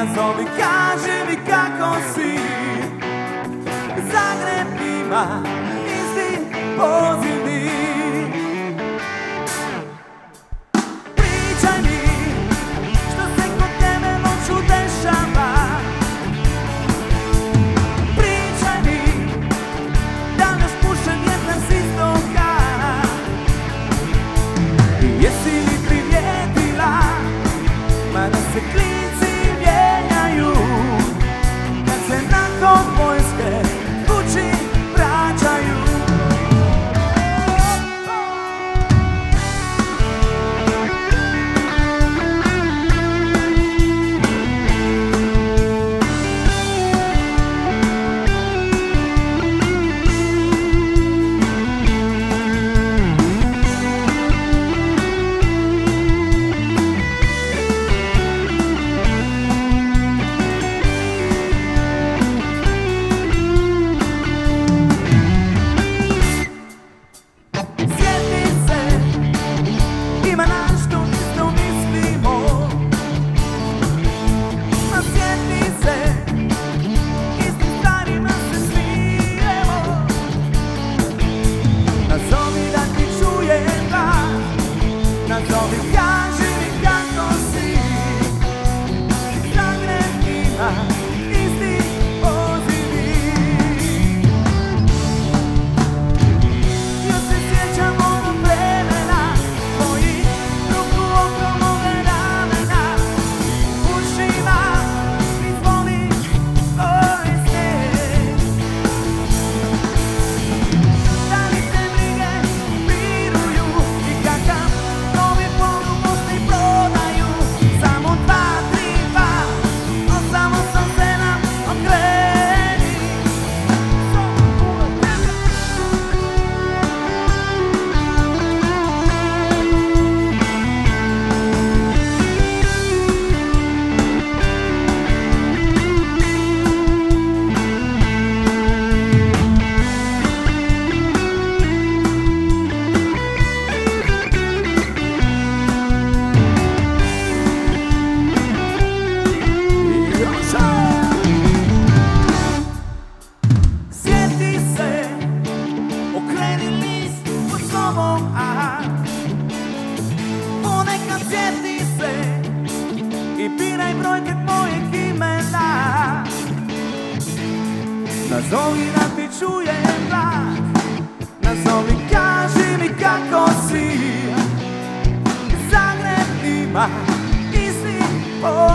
Nazovi, kaži mi kako si. Zagreb ima isti poziv Nazovi da ti čujem glas Nazovi kaži mi kako si. Zagreb ima isti pol